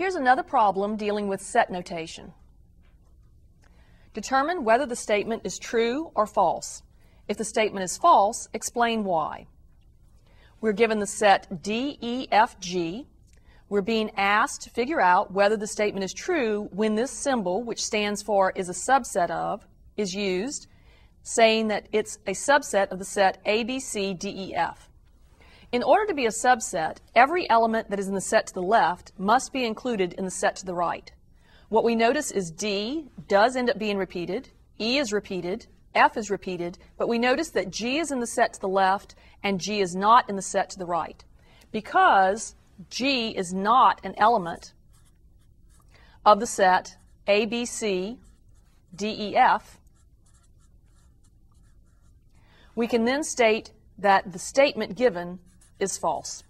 Here's another problem dealing with set notation. Determine whether the statement is true or false. If the statement is false, explain why. We're given the set D, E, F, G. We're being asked to figure out whether the statement is true when this symbol, which stands for is a subset of, is used, saying that it's a subset of the set A, B, C, D, E, F. In order to be a subset, every element that is in the set to the left must be included in the set to the right. What we notice is D does end up being repeated, E is repeated, F is repeated, but we notice that G is in the set to the left and G is not in the set to the right. Because G is not an element of the set A, B, C, D, E, F, we can then state that the statement given is false.